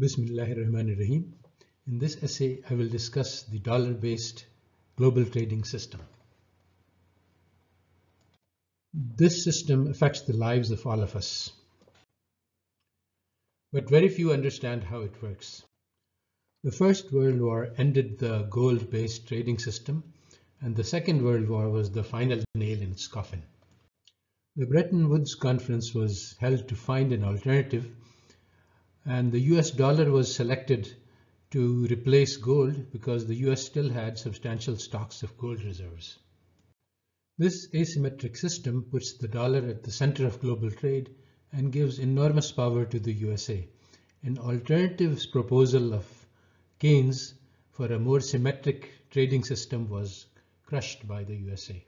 Bismillahirrahmanirrahim. In this essay, I will discuss the dollar-based global trading system. This system affects the lives of all of us. But very few understand how it works. The First World War ended the gold-based trading system, and the Second World War was the final nail in its coffin. The Bretton Woods Conference was held to find an alternative and the US dollar was selected to replace gold because the US still had substantial stocks of gold reserves. This asymmetric system puts the dollar at the center of global trade and gives enormous power to the USA. An alternative proposal of Keynes for a more symmetric trading system was crushed by the USA.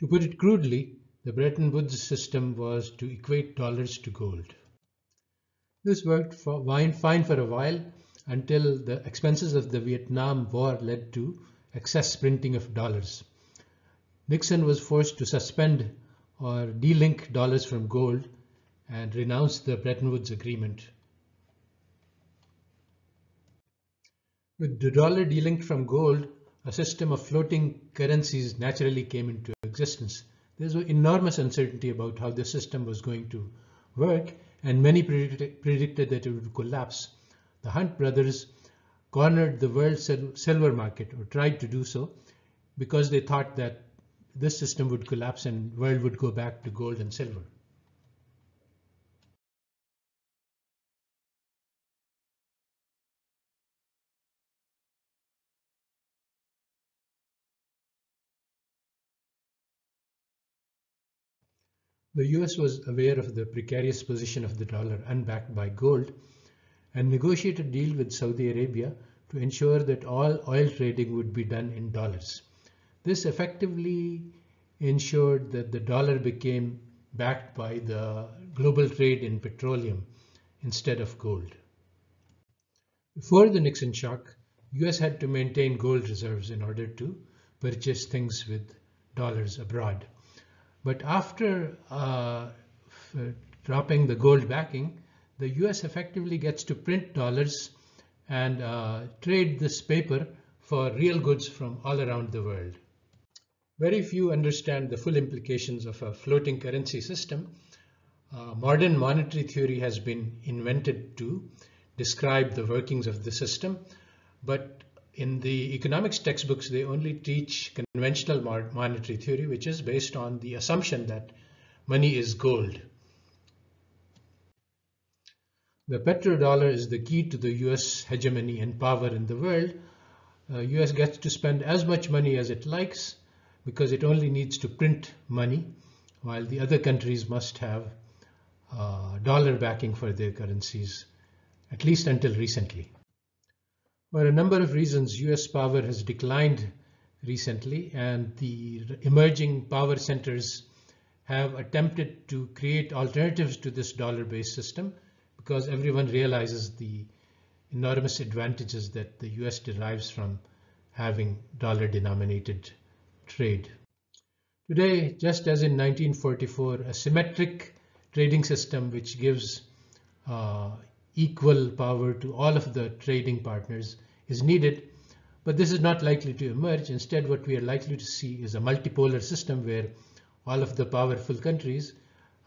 To put it crudely, the Bretton Woods system was to equate dollars to gold. This worked for, fine for a while until the expenses of the Vietnam War led to excess printing of dollars. Nixon was forced to suspend or delink dollars from gold and renounce the Bretton Woods Agreement. With the dollar delinked from gold, a system of floating currencies naturally came into existence. There was enormous uncertainty about how the system was going to work and many predicted, predicted that it would collapse. The Hunt brothers cornered the world silver market or tried to do so because they thought that this system would collapse and world would go back to gold and silver. The US was aware of the precarious position of the dollar unbacked by gold and negotiated a deal with Saudi Arabia to ensure that all oil trading would be done in dollars. This effectively ensured that the dollar became backed by the global trade in petroleum instead of gold. Before the Nixon shock, US had to maintain gold reserves in order to purchase things with dollars abroad. But after uh, dropping the gold backing, the US effectively gets to print dollars and uh, trade this paper for real goods from all around the world. Very few understand the full implications of a floating currency system. Uh, modern monetary theory has been invented to describe the workings of the system, but in the economics textbooks, they only teach conventional monetary theory, which is based on the assumption that money is gold. The petrodollar is the key to the US hegemony and power in the world. Uh, US gets to spend as much money as it likes because it only needs to print money, while the other countries must have uh, dollar backing for their currencies, at least until recently. For a number of reasons, US power has declined recently, and the emerging power centers have attempted to create alternatives to this dollar-based system because everyone realizes the enormous advantages that the US derives from having dollar-denominated trade. Today, just as in 1944, a symmetric trading system which gives uh, equal power to all of the trading partners is needed, but this is not likely to emerge. Instead, what we are likely to see is a multipolar system where all of the powerful countries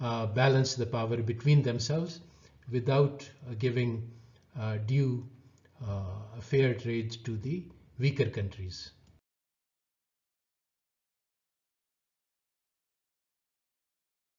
uh, balance the power between themselves without uh, giving uh, due uh, fair trade to the weaker countries.